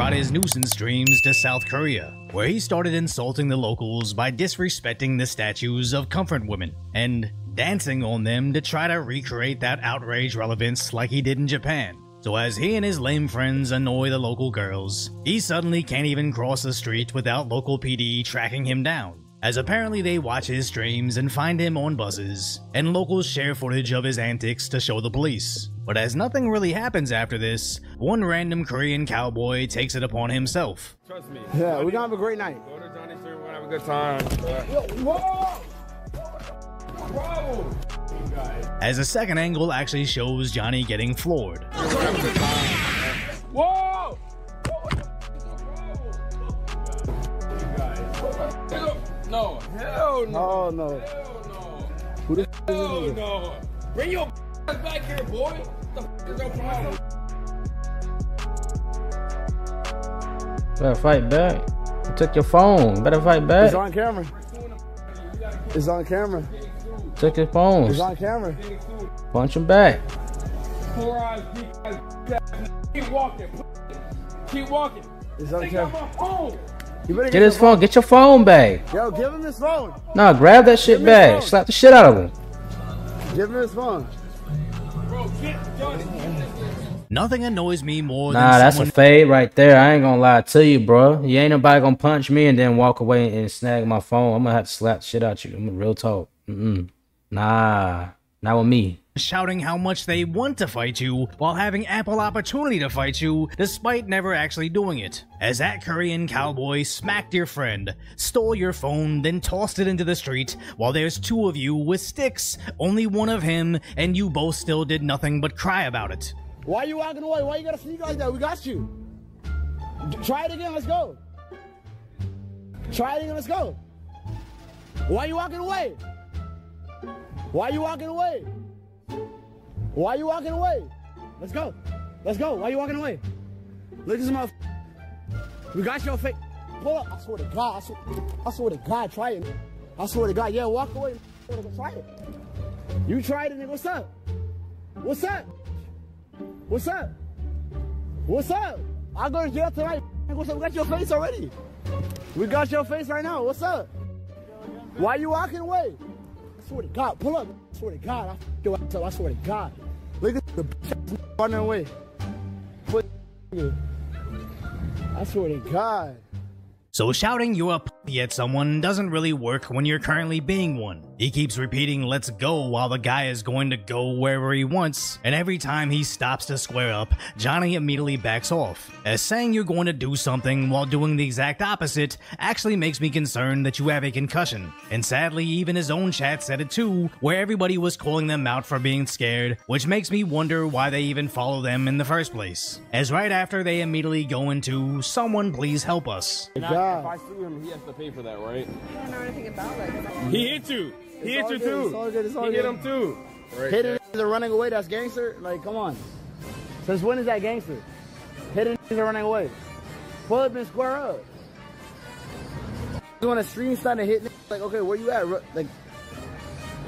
brought his nuisance dreams to South Korea, where he started insulting the locals by disrespecting the statues of comfort women and dancing on them to try to recreate that outrage relevance like he did in Japan. So as he and his lame friends annoy the local girls, he suddenly can't even cross the street without local PD tracking him down. As apparently they watch his streams and find him on buses, and locals share footage of his antics to show the police. But as nothing really happens after this, one random Korean cowboy takes it upon himself. Trust me. Yeah, we're gonna have a great night. Go to Johnny Street, we're gonna have a good time. Whoa! Whoa! As a second angle actually shows Johnny getting floored. Whoa! No, hell no. Oh no. Hell no. Who the f is this Hell no. Bring your back here, boy. Better fight back. You took your phone. Better fight back. It's on camera. It's on camera. Took your phone. It's on camera. Punch him back. Poor eyes, big eyes, ass. Keep walking. Keep walking. It's on camera. You better Get his phone. Get your phone back. Yo, give him his phone. Nah, grab that shit back. Slap the shit out of him. Give him his phone. Bro, get Johnny. Nothing annoys me more than that. Nah, that's a fade right there. I ain't gonna lie to you, bro. You ain't nobody gonna punch me and then walk away and snag my phone. I'm gonna have to slap shit out you. I'm real talk. Mm-mm. Nah, not with me. shouting how much they want to fight you while having ample opportunity to fight you despite never actually doing it. As that Korean cowboy smacked your friend, stole your phone, then tossed it into the street while there's two of you with sticks, only one of him, and you both still did nothing but cry about it. Why you walking away? Why you gotta sneak like that? We got you. D- Try it again. Let's go. Try it again. Let's go. Why you walking away? Why are you walking away? Why are you walking away? Let's go. Let's go. Why are you walking away? Look at this motherfucker. We got your face. Pull up. I swear to God. I swear, I swear to God. Try it. I swear to God. Yeah, walk away. Try it. You tried it, nigga. What's up? What's up? What's up? What's up? I'll go to jail tonight. What's up? We got your face already. We got your face right now. What's up? Why are you walking away? I swear to God. Pull up. I swear to God. Your ass up. I swear to God. Look at the bitch running away. Put I swear to God. So shouting you're a at someone doesn't really work when you're currently being one. He keeps repeating let's go while the guy is going to go wherever he wants, and every time he stops to square up, Johnny immediately backs off. As saying you're going to do something while doing the exact opposite actually makes me concerned that you have a concussion. And sadly, even his own chat said it too, where everybody was calling them out for being scared, which makes me wonder why they even follow them in the first place. As right after they immediately go into someone please help us. God. If I sue him, he has to pay for that, right? I don't know anything about it. He hit you. He hit you good, too. it's all good, it's all he hit good. him too. Right. Hitting niggas and running away, that's gangster? Like, come on. Since when is that gangster? Hitting niggas and running away. Pull up and square up. You want a stream start to hit niggas, like, okay, where you at? Ru- Like,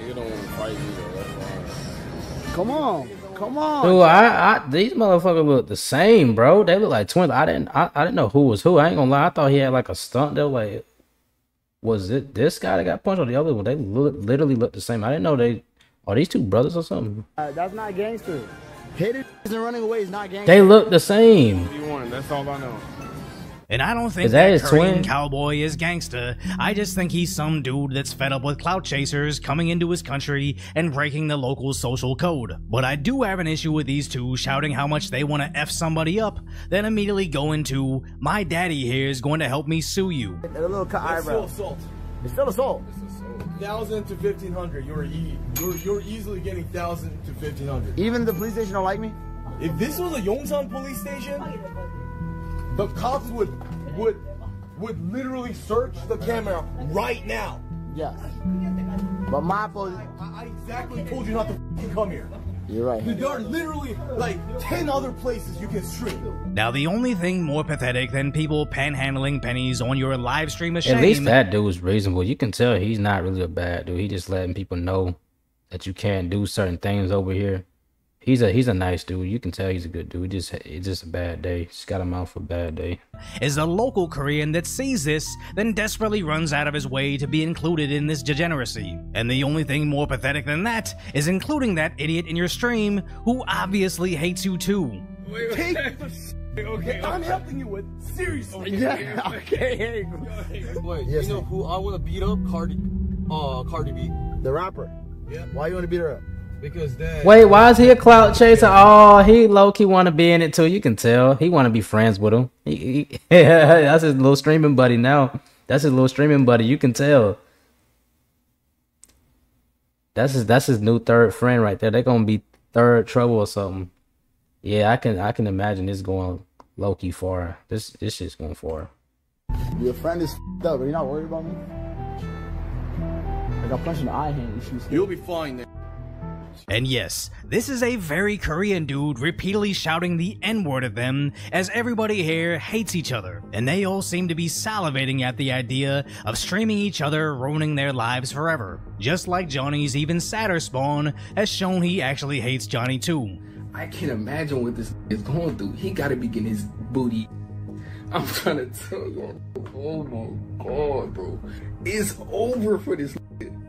Nigga don't want to fight either. Come on. Come on. Dude, I, I these motherfuckers look the same, bro. They look like twins. I didn't I, I didn't know who was who. I ain't gonna lie. I thought he had like a stunt. They were like, was it this guy that got punched or the other one? They look, literally looked the same. I didn't know they are these two brothers or something. Uh, that's not gangster. Hitting and running away is not gangster. They look the same. That's all I know. And I don't think Is that that, his Korean twin? cowboy is gangster. I just think he's some dude that's fed up with clout chasers coming into his country and breaking the local social code. But I do have an issue with these two shouting how much they want to F somebody up, then immediately go into, my daddy here is going to help me sue you. A little cut That's still eyebrow. assault. It's still assault. Thousand to fifteen hundred. You're e- you're you're easily getting thousand to fifteen hundred. Even the police station don't like me? If this was a Yongsan police station, the cops would would would literally search the camera right now. Yes. But my police, I, I exactly told you not to come here. you're right. There are literally like ten other places you can stream. Now, the only thing more pathetic than people panhandling pennies on your live stream of shame At least that dude was reasonable. You can tell he's not really a bad dude. He just letting people know that you can't do certain things over here. He's a he's a nice dude. You can tell he's a good dude. Just it's just a bad day. Just got him out for a bad day. Is a local Korean that sees this, then desperately runs out of his way to be included in this degeneracy. And the only thing more pathetic than that is including that idiot in your stream who obviously hates you too. Take the okay, I'm helping you with seriously. Yeah, okay. Wait, Yes, you know ma'am. who I want to beat up? Cardi, uh, Cardi B. The rapper. Yeah. Why you want to beat her up? Because that. Wait, why is he a clout chaser? Oh, he low key want to be in it too. You can tell he want to be friends with him. He, he, that's his little streaming buddy now. That's his little streaming buddy. You can tell. That's his. That's his new third friend right there. They're gonna be third trouble or something. Yeah, I can. I can imagine this going low key far. This this shit's going far. Your friend is f***ed up. Are you not worried about me? I got punched in the eye hand. You should You'll be fine then. And yes, this is a very Korean dude repeatedly shouting the N word at them as everybody here hates each other, and they all seem to be salivating at the idea of streaming each other ruining their lives forever. Just like Johnny's even sadder spawn has shown he actually hates Johnny too. I can't imagine what this is going through. He gotta be getting his booty. I'm trying to tell you. Oh my god, bro. It's over for this.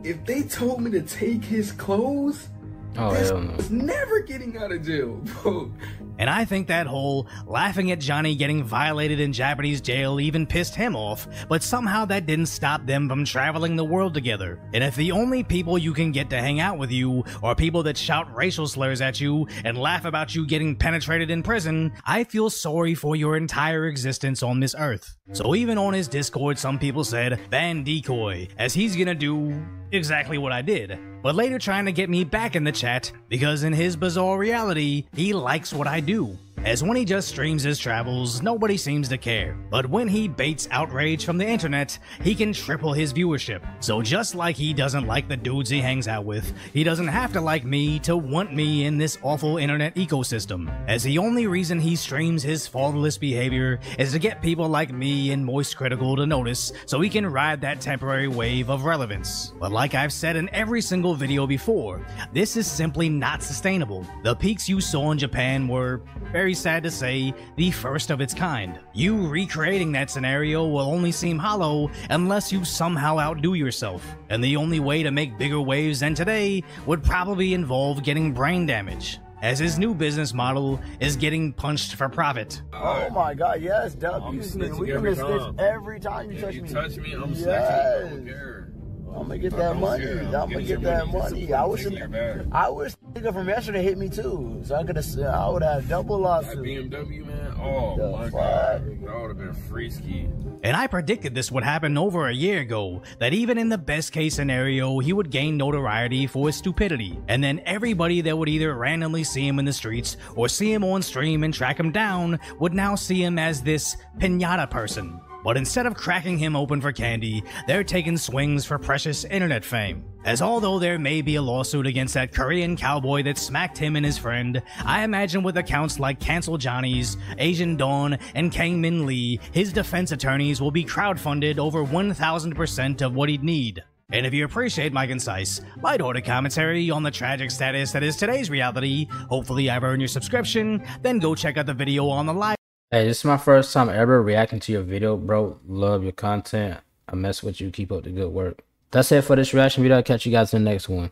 If they told me to take his clothes, Oh this hell no. was never getting out of jail, bro. And I think that whole laughing at Johnny getting violated in Japanese jail even pissed him off, but somehow that didn't stop them from traveling the world together. And if the only people you can get to hang out with you are people that shout racial slurs at you and laugh about you getting penetrated in prison, I feel sorry for your entire existence on this earth. So even on his Discord, some people said, ban Decoy, as he's gonna do exactly what I did but later trying to get me back in the chat because in his bizarre reality, he likes what I do. As when he just streams his travels, nobody seems to care. But when he baits outrage from the internet, he can triple his viewership. So just like he doesn't like the dudes he hangs out with, he doesn't have to like me to want me in this awful internet ecosystem. As the only reason he streams his fatherless behavior is to get people like me and Moist Critical to notice so he can ride that temporary wave of relevance. But like I've said in every single video before, this is simply not sustainable. The peaks you saw in Japan were, very sad to say, the first of its kind. You recreating that scenario will only seem hollow unless you somehow outdo yourself. And the only way to make bigger waves than today would probably involve getting brain damage. As his new business model is getting punched for profit. Oh my god, yes, Dub. You snitching we every gonna snitch every time you Yeah, touch you me. touch me, I'm yes. snitching. I don't care. I'm gonna get that money. I'm I'm gonna get that money. money. I wish taking. I wish nigga from yesterday hit me too, so I could have. I would have double That. BMW, man. Oh The my fuck? god. That would have been free ski. And I predicted this would happen over a year ago, that even in the best case scenario, he would gain notoriety for his stupidity. And then everybody that would either randomly see him in the streets or see him on stream and track him down would now see him as this pinata person. But instead of cracking him open for candy, they're taking swings for precious internet fame. As although there may be a lawsuit against that Korean cowboy that smacked him and his friend, I imagine with accounts like Cancel Johnny's, Asian Dawn, and Kang Min Lee, his defense attorneys will be crowdfunded over 1000% of what he'd need. And if you appreciate my concise, light-hearted commentary on the tragic status that is today's reality, hopefully I've earned your subscription, then go check out the video on the live Hey, this is my first time ever reacting to your video, bro. Love your content. I mess with you. Keep up the good work. That's it for this reaction video. I'll catch you guys in the next one.